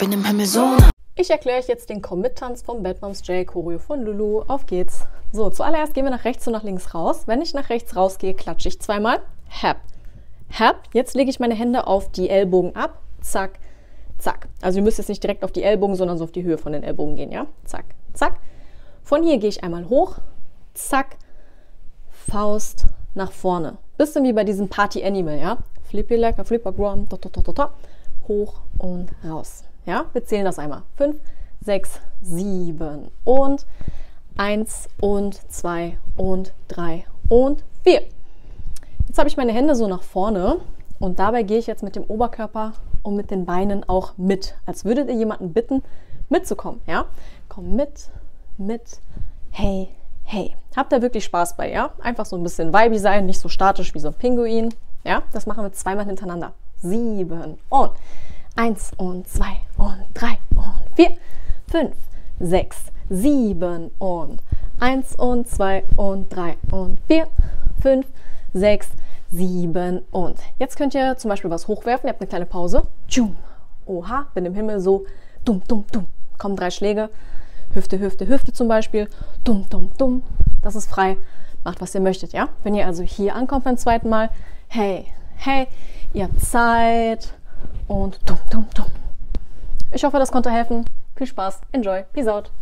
bin im Himmel so. Ich erkläre euch jetzt den Commit-Tanz vom Bad Moms J, Choreo von Lulu. Auf geht's. So, zuallererst gehen wir nach rechts und nach links raus. Wenn ich nach rechts rausgehe, klatsche ich zweimal. Hap. Hap. Jetzt lege ich meine Hände auf die Ellbogen ab. Zack, zack. Also ihr müsst jetzt nicht direkt auf die Ellbogen, sondern so auf die Höhe von den Ellbogen gehen, ja? Zack, zack. Von hier gehe ich einmal hoch. Zack. Faust nach vorne. Bisschen wie bei diesem Party Animal, ja? Flippy like a flipper grom. Hoch und raus. Ja, wir zählen das einmal. 5, 6, 7 und 1 und 2 und 3 und 4. Jetzt habe ich meine Hände so nach vorne und dabei gehe ich jetzt mit dem Oberkörper und mit den Beinen auch mit, als würdet ihr jemanden bitten, mitzukommen. Ja, komm mit, mit, hey, hey. Habt ihr wirklich Spaß bei, ja? Einfach so ein bisschen vibey sein, nicht so statisch wie so ein Pinguin. Ja, das machen wir zweimal hintereinander. Sieben und eins und zwei und drei und vier, fünf, sechs, sieben und eins und zwei und drei und vier, fünf, sechs, sieben und jetzt könnt ihr zum Beispiel was hochwerfen. Ihr habt eine kleine Pause. Tschum. Oha, bin im Himmel so dumm, dumm, dumm. Kommen drei Schläge. Hüfte, Hüfte, Hüfte zum Beispiel. Dumm, dumm, dumm. Das ist frei. Macht, was ihr möchtet, ja? Wenn ihr also hier ankommt beim zweiten Mal, hey, hey, ihr habt Zeit und dumm, dumm, dumm. Ich hoffe, das konnte helfen. Viel Spaß, enjoy, peace out.